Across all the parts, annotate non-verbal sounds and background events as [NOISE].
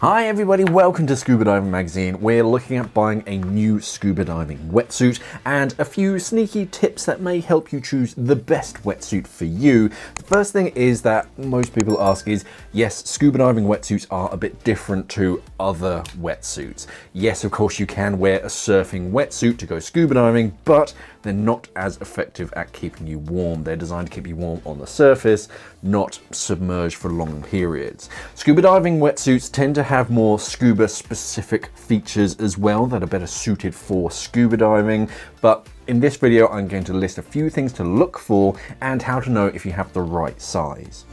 huh? Hi everybody, welcome to Scuba Diver Magazine. We're looking at buying a new scuba diving wetsuit and a few sneaky tips that may help you choose the best wetsuit for you. The first thing is that most people ask is, yes, scuba diving wetsuits are a bit different to other wetsuits. Yes, of course you can wear a surfing wetsuit to go scuba diving, but they're not as effective at keeping you warm. They're designed to keep you warm on the surface, not submerged for long periods. Scuba diving wetsuits tend to have more scuba specific features as well that are better suited for scuba diving, but in this video I'm going to list a few things to look for and how to know if you have the right size.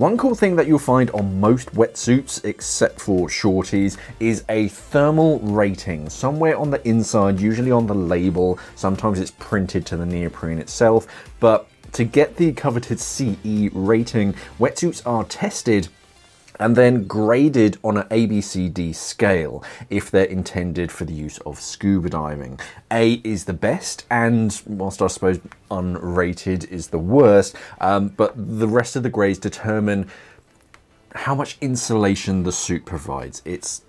One cool thing that you'll find on most wetsuits, except for shorties, is a thermal rating. Somewhere on the inside, usually on the label, sometimes it's printed to the neoprene itself, but to get the coveted CE rating, wetsuits are tested and then graded on an ABCD scale if they're intended for the use of scuba diving. A is the best, and whilst I suppose unrated is the worst, um, but the rest of the grades determine how much insulation the suit provides. It's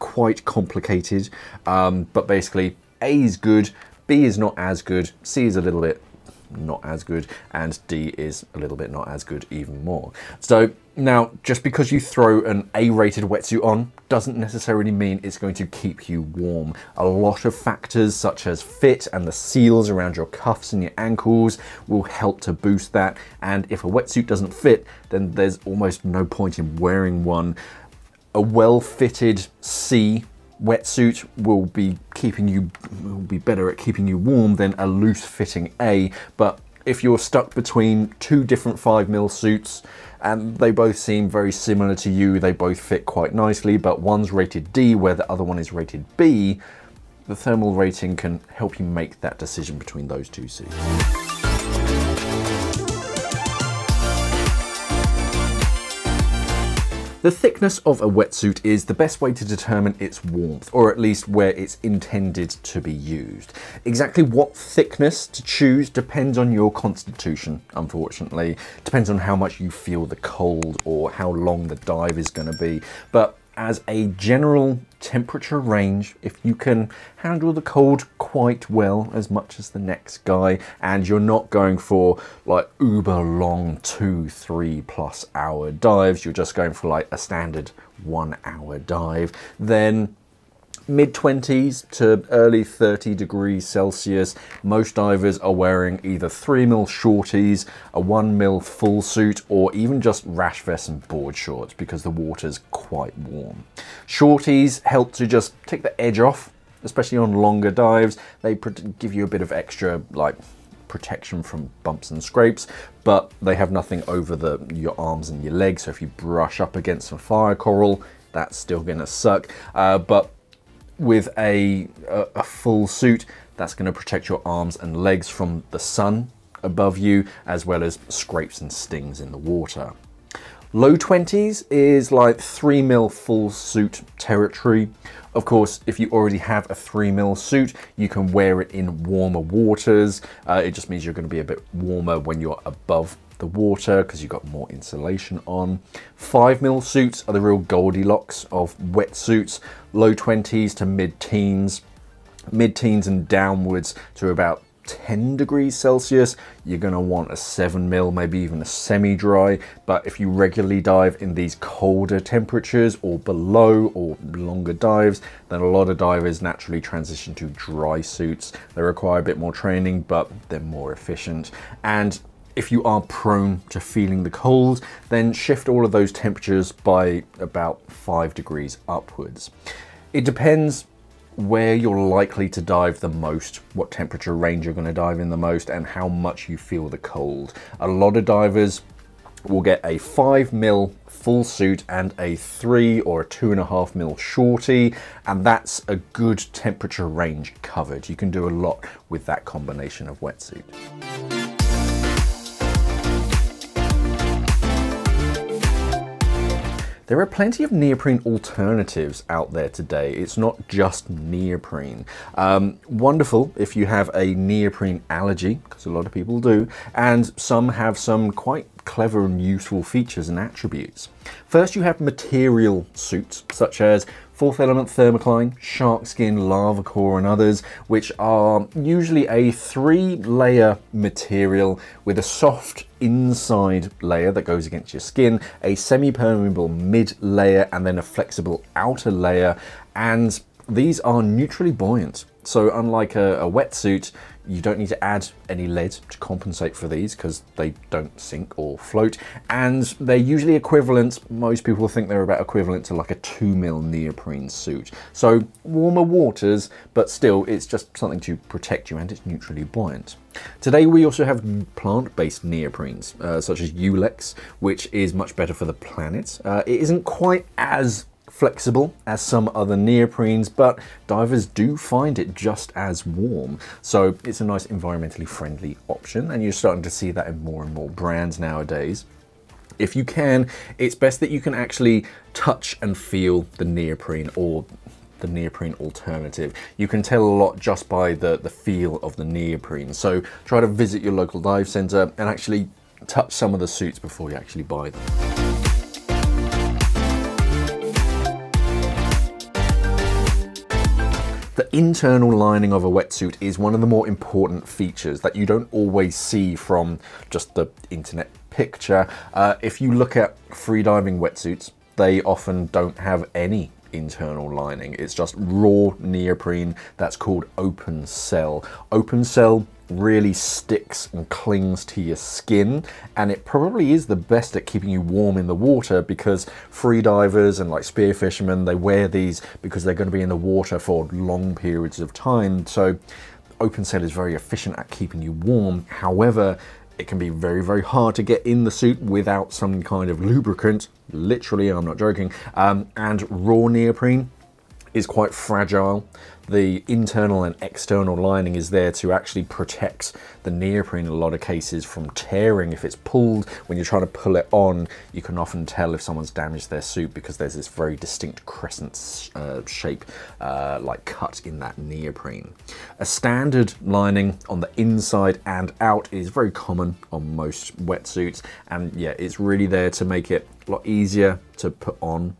quite complicated, um, but basically A is good, B is not as good, C is a little bit not as good, and D is a little bit not as good even more. So now, just because you throw an A-rated wetsuit on doesn't necessarily mean it's going to keep you warm. A lot of factors such as fit and the seals around your cuffs and your ankles will help to boost that. And if a wetsuit doesn't fit, then there's almost no point in wearing one. A well-fitted C wetsuit will be keeping you will be better at keeping you warm than a loose fitting A but if you're stuck between two different 5mm suits and they both seem very similar to you, they both fit quite nicely, but one's rated D where the other one is rated B, the thermal rating can help you make that decision between those two suits. The thickness of a wetsuit is the best way to determine its warmth, or at least where it's intended to be used. Exactly what thickness to choose depends on your constitution, unfortunately. Depends on how much you feel the cold or how long the dive is going to be. But as a general temperature range, if you can handle the cold quite well as much as the next guy, and you're not going for like uber long two, three plus hour dives, you're just going for like a standard one hour dive, then mid 20s to early 30 degrees Celsius. Most divers are wearing either 3mm shorties, a 1mm full suit, or even just rash vests and board shorts because the water's quite warm. Shorties help to just take the edge off, especially on longer dives. They give you a bit of extra, like, protection from bumps and scrapes, but they have nothing over the your arms and your legs. So if you brush up against some fire coral, that's still gonna suck. Uh, but with a, a, a full suit that's going to protect your arms and legs from the sun above you as well as scrapes and stings in the water. Low 20s is like 3 mil full suit territory. Of course, if you already have a 3 mil suit, you can wear it in warmer waters. Uh, it just means you're going to be a bit warmer when you're above the water because you've got more insulation on. 5 mil suits are the real Goldilocks of wetsuits, low 20s to mid-teens, mid-teens and downwards to about 10 degrees Celsius, you're going to want a 7 mil, maybe even a semi-dry. But if you regularly dive in these colder temperatures or below or longer dives, then a lot of divers naturally transition to dry suits. They require a bit more training, but they're more efficient. And if you are prone to feeling the cold, then shift all of those temperatures by about five degrees upwards. It depends where you're likely to dive the most, what temperature range you're going to dive in the most, and how much you feel the cold. A lot of divers will get a 5 mil full suit and a 3 or a 2.5 mil shorty, and that's a good temperature range covered. You can do a lot with that combination of wetsuit. There are plenty of neoprene alternatives out there today. It's not just neoprene. Um, wonderful if you have a neoprene allergy, because a lot of people do, and some have some quite clever and useful features and attributes. First, you have material suits, such as Fourth Element Thermocline, Shark Skin, Lavacore and others, which are usually a three layer material with a soft inside layer that goes against your skin, a semi-permeable mid layer and then a flexible outer layer and these are neutrally buoyant. So unlike a, a wetsuit, you don't need to add any lead to compensate for these because they don't sink or float. And they're usually equivalent, most people think they're about equivalent to like a 2 mil neoprene suit. So warmer waters, but still it's just something to protect you and it's neutrally buoyant. Today we also have plant-based neoprenes, uh, such as Yulex, which is much better for the planet. Uh, it isn't quite as flexible as some other neoprenes, but divers do find it just as warm. So it's a nice environmentally friendly option, and you're starting to see that in more and more brands nowadays. If you can, it's best that you can actually touch and feel the neoprene or the neoprene alternative. You can tell a lot just by the, the feel of the neoprene. So try to visit your local dive center and actually touch some of the suits before you actually buy them. Internal lining of a wetsuit is one of the more important features that you don't always see from just the internet picture. Uh, if you look at freediving wetsuits, they often don't have any internal lining. It's just raw neoprene that's called open cell. Open cell really sticks and clings to your skin and it probably is the best at keeping you warm in the water because free divers and like spear fishermen they wear these because they're going to be in the water for long periods of time so open cell is very efficient at keeping you warm however it can be very, very hard to get in the suit without some kind of lubricant. Literally, I'm not joking. Um, and raw neoprene is quite fragile the internal and external lining is there to actually protect the neoprene in a lot of cases from tearing. If it's pulled, when you're trying to pull it on, you can often tell if someone's damaged their suit because there's this very distinct crescent uh, shape uh, like cut in that neoprene. A standard lining on the inside and out is very common on most wetsuits and yeah, it's really there to make it a lot easier to put on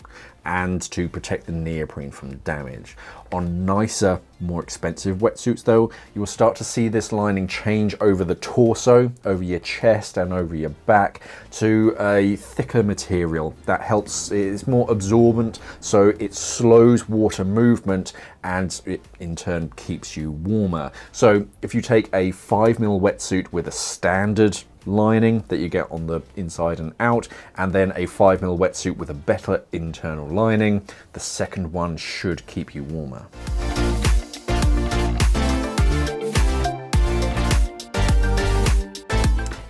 and to protect the neoprene from damage. On nicer, more expensive wetsuits though, you will start to see this lining change over the torso, over your chest and over your back to a thicker material that helps, it's more absorbent so it slows water movement and it in turn keeps you warmer. So if you take a 5mm wetsuit with a standard lining that you get on the inside and out, and then a 5mm wetsuit with a better internal lining. The second one should keep you warmer.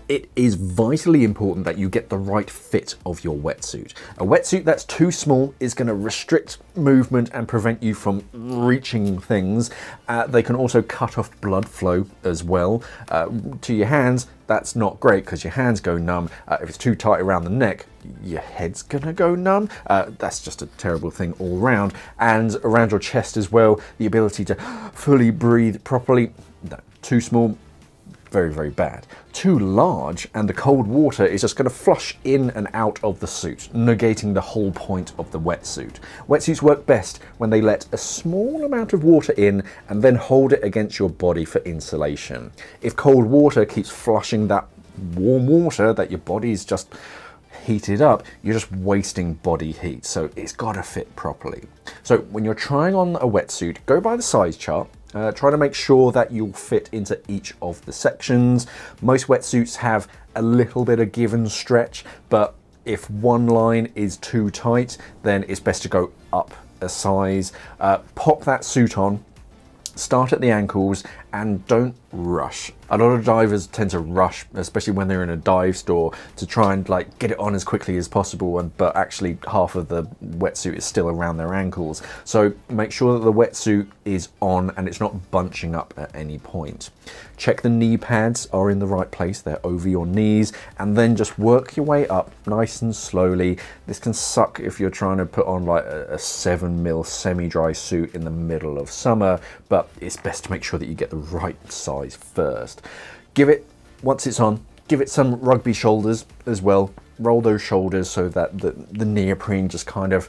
It is vitally important that you get the right fit of your wetsuit. A wetsuit that's too small is going to restrict movement and prevent you from reaching things. Uh, they can also cut off blood flow as well uh, to your hands. That's not great because your hands go numb. Uh, if it's too tight around the neck, your head's gonna go numb. Uh, that's just a terrible thing all round. And around your chest as well, the ability to [GASPS] fully breathe properly, no, too small, very, very bad. Too large, and the cold water is just going to flush in and out of the suit, negating the whole point of the wetsuit. Wetsuits work best when they let a small amount of water in and then hold it against your body for insulation. If cold water keeps flushing that warm water that your body's just heated up, you're just wasting body heat. So it's got to fit properly. So when you're trying on a wetsuit, go by the size chart uh, try to make sure that you'll fit into each of the sections. Most wetsuits have a little bit of give and stretch, but if one line is too tight, then it's best to go up a size. Uh, pop that suit on, start at the ankles and don't rush. A lot of divers tend to rush, especially when they're in a dive store, to try and like get it on as quickly as possible, and but actually half of the wetsuit is still around their ankles. So make sure that the wetsuit is on and it's not bunching up at any point. Check the knee pads are in the right place, they're over your knees, and then just work your way up nice and slowly. This can suck if you're trying to put on like a, a 7 mil semi-dry suit in the middle of summer, but it's best to make sure that you get the right size first. Give it, once it's on, give it some rugby shoulders as well. Roll those shoulders so that the, the neoprene just kind of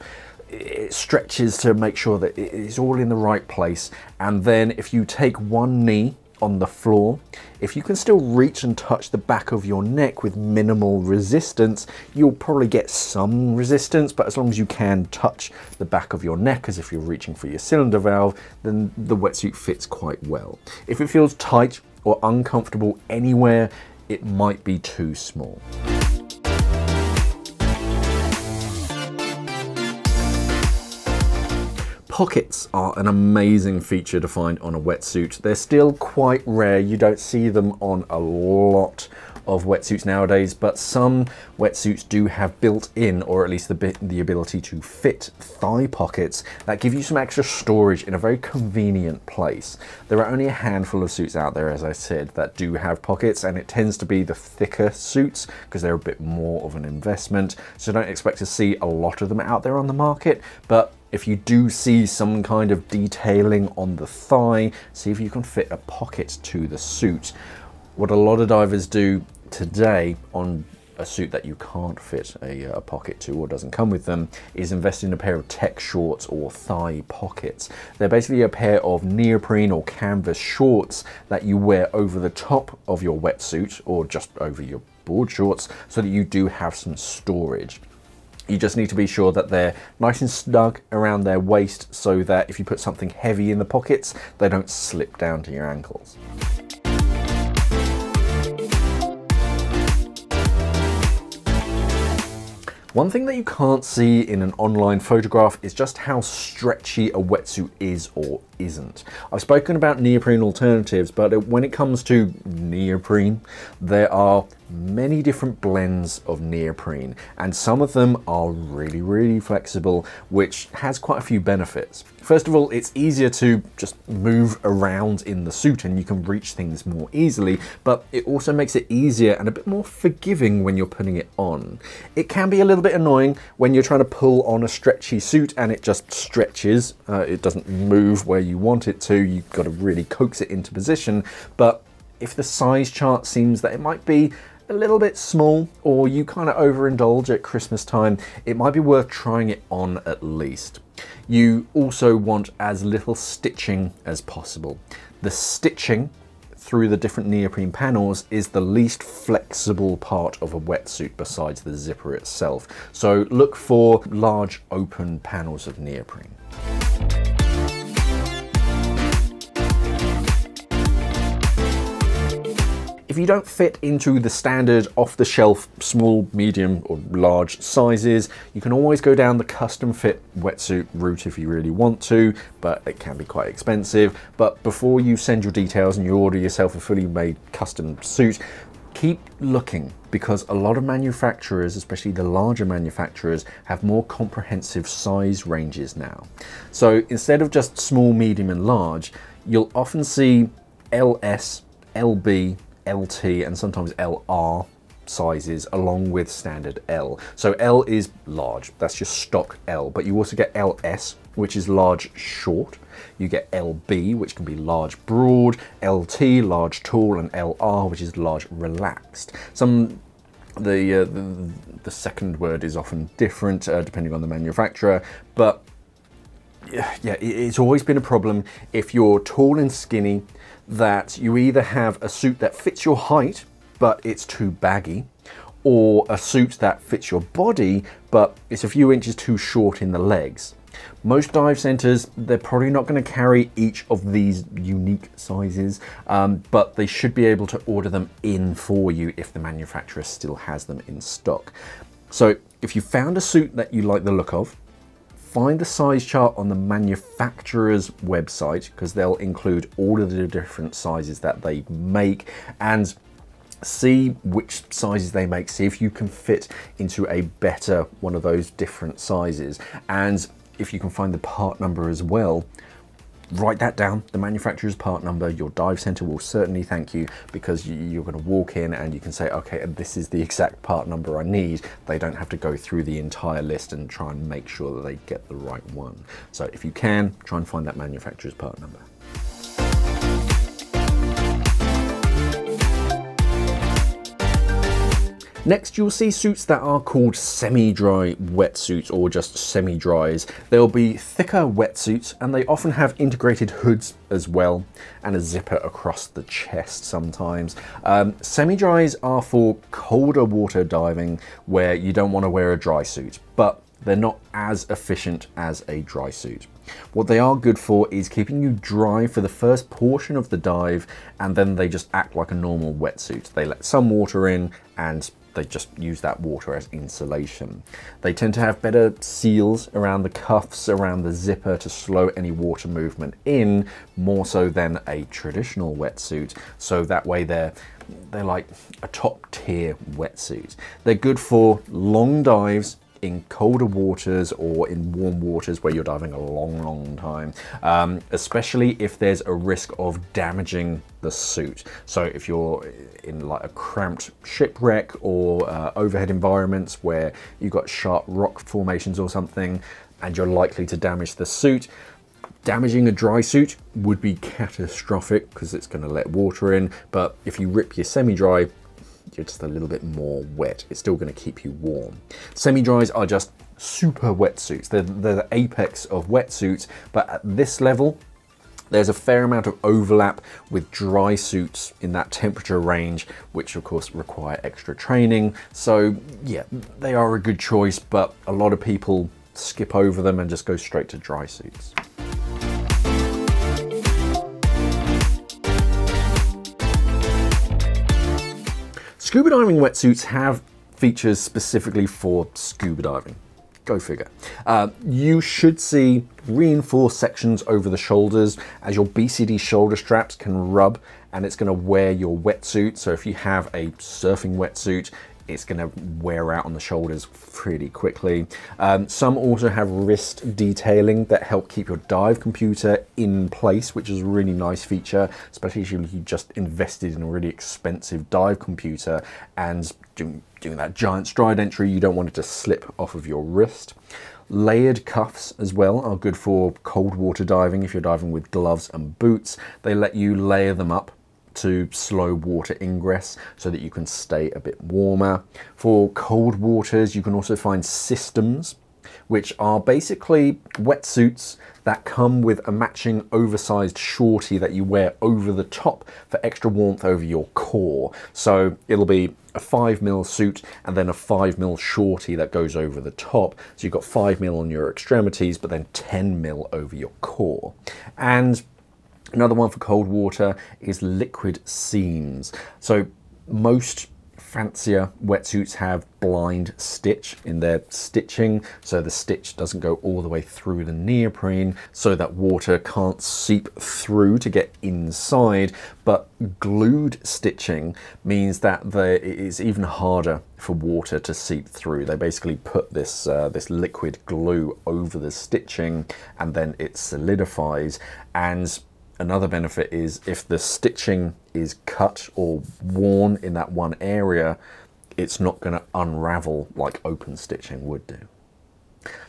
it stretches to make sure that it's all in the right place. And then if you take one knee on the floor, if you can still reach and touch the back of your neck with minimal resistance, you'll probably get some resistance, but as long as you can touch the back of your neck as if you're reaching for your cylinder valve, then the wetsuit fits quite well. If it feels tight or uncomfortable anywhere, it might be too small. Pockets are an amazing feature to find on a wetsuit. They're still quite rare. You don't see them on a lot of wetsuits nowadays, but some wetsuits do have built-in, or at least the, bit the ability to fit thigh pockets that give you some extra storage in a very convenient place. There are only a handful of suits out there, as I said, that do have pockets, and it tends to be the thicker suits because they're a bit more of an investment. So don't expect to see a lot of them out there on the market, but if you do see some kind of detailing on the thigh, see if you can fit a pocket to the suit. What a lot of divers do today on a suit that you can't fit a, uh, a, pocket to or doesn't come with them is invest in a pair of tech shorts or thigh pockets. They're basically a pair of neoprene or canvas shorts that you wear over the top of your wetsuit or just over your board shorts so that you do have some storage. You just need to be sure that they're nice and snug around their waist so that if you put something heavy in the pockets, they don't slip down to your ankles. One thing that you can't see in an online photograph is just how stretchy a wetsuit is or isn't. I've spoken about neoprene alternatives, but when it comes to neoprene, there are many different blends of neoprene, and some of them are really, really flexible, which has quite a few benefits. First of all, it's easier to just move around in the suit and you can reach things more easily, but it also makes it easier and a bit more forgiving when you're putting it on. It can be a little bit annoying when you're trying to pull on a stretchy suit and it just stretches. Uh, it doesn't move where you want it to. You've got to really coax it into position, but if the size chart seems that it might be a little bit small or you kind of overindulge at Christmas time, it might be worth trying it on at least. You also want as little stitching as possible. The stitching through the different neoprene panels is the least flexible part of a wetsuit besides the zipper itself. So look for large open panels of neoprene. If you don't fit into the standard off-the-shelf small, medium or large sizes, you can always go down the custom fit wetsuit route if you really want to, but it can be quite expensive. But before you send your details and you order yourself a fully made custom suit, keep looking because a lot of manufacturers, especially the larger manufacturers, have more comprehensive size ranges now. So instead of just small, medium and large, you'll often see LS, LB, LT and sometimes LR sizes along with standard L. So L is large, that's just stock L, but you also get LS, which is large short. You get LB, which can be large broad, LT, large tall, and LR, which is large relaxed. Some the, uh, the, the second word is often different uh, depending on the manufacturer, but yeah, it's always been a problem if you're tall and skinny that you either have a suit that fits your height, but it's too baggy, or a suit that fits your body, but it's a few inches too short in the legs. Most dive centers, they're probably not going to carry each of these unique sizes, um, but they should be able to order them in for you if the manufacturer still has them in stock. So if you found a suit that you like the look of, find the size chart on the manufacturer's website because they'll include all of the different sizes that they make and see which sizes they make see if you can fit into a better one of those different sizes. And if you can find the part number as well write that down, the manufacturer's part number. Your dive center will certainly thank you because you're going to walk in and you can say, okay, this is the exact part number I need. They don't have to go through the entire list and try and make sure that they get the right one. So if you can, try and find that manufacturer's part number. Next, you'll see suits that are called semi-dry wetsuits or just semi-dries. They'll be thicker wetsuits and they often have integrated hoods as well and a zipper across the chest sometimes. Um, semi-dries are for colder water diving where you don't want to wear a dry suit, but they're not as efficient as a dry suit. What they are good for is keeping you dry for the first portion of the dive and then they just act like a normal wetsuit. They let some water in and they just use that water as insulation. They tend to have better seals around the cuffs, around the zipper to slow any water movement in, more so than a traditional wetsuit. So that way they're they're like a top tier wetsuit. They're good for long dives in colder waters or in warm waters where you're diving a long, long time, um, especially if there's a risk of damaging the suit. So if you're in like a cramped shipwreck or uh, overhead environments where you've got sharp rock formations or something, and you're likely to damage the suit, Damaging a dry suit would be catastrophic because it's going to let water in, but if you rip your semi-dry, you're just a little bit more wet. It's still going to keep you warm. Semi-dries are just super wetsuits. They're, they're the apex of wetsuits, but at this level, there's a fair amount of overlap with dry suits in that temperature range, which of course require extra training. So yeah, they are a good choice, but a lot of people skip over them and just go straight to dry suits. Scuba diving wetsuits have features specifically for scuba diving. Go figure. Uh, you should see reinforced sections over the shoulders as your BCD shoulder straps can rub and it's going to wear your wetsuit. So if you have a surfing wetsuit, it's going to wear out on the shoulders pretty quickly. Um, some also have wrist detailing that help keep your dive computer in place, which is a really nice feature, especially if you just invested in a really expensive dive computer and doing, doing that giant stride entry, you don't want it to slip off of your wrist. Layered cuffs as well are good for cold water diving if you're diving with gloves and boots. They let you layer them up to slow water ingress so that you can stay a bit warmer. For cold waters, you can also find systems which are basically wetsuits that come with a matching oversized shorty that you wear over the top for extra warmth over your core. So it'll be a 5 mil suit and then a 5 mil shorty that goes over the top. So you've got 5 mil on your extremities, but then 10 mil over your core. And Another one for cold water is liquid seams. So most fancier wetsuits have blind stitch in their stitching so the stitch doesn't go all the way through the neoprene so that water can't seep through to get inside. But glued stitching means that it is even harder for water to seep through. They basically put this uh, this liquid glue over the stitching and then it solidifies. And Another benefit is if the stitching is cut or worn in that one area, it's not going to unravel like open stitching would do.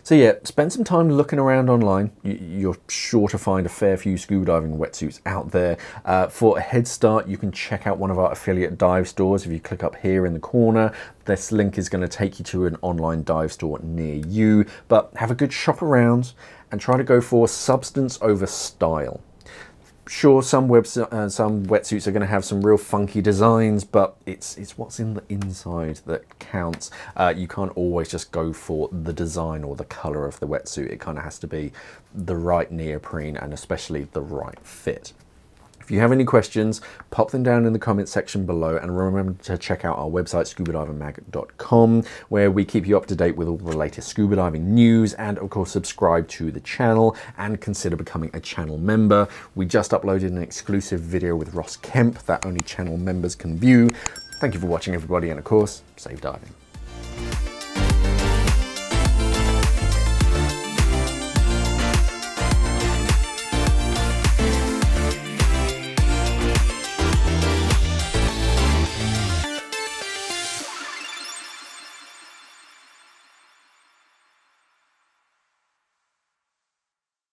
So yeah, spend some time looking around online. You're sure to find a fair few scuba diving wetsuits out there. Uh, for a head start, you can check out one of our affiliate dive stores. If you click up here in the corner, this link is going to take you to an online dive store near you. But have a good shop around and try to go for substance over style sure some webs uh, some wetsuits are going to have some real funky designs but it's it's what's in the inside that counts. Uh, you can't always just go for the design or the color of the wetsuit. It kind of has to be the right neoprene and especially the right fit If you have any questions, pop them down in the comments section below and remember to check out our website, scubadivermag.com, where we keep you up to date with all the latest scuba diving news and, of course, subscribe to the channel and consider becoming a channel member. We just uploaded an exclusive video with Ross Kemp that only channel members can view. Thank you for watching, everybody, and of course, safe diving.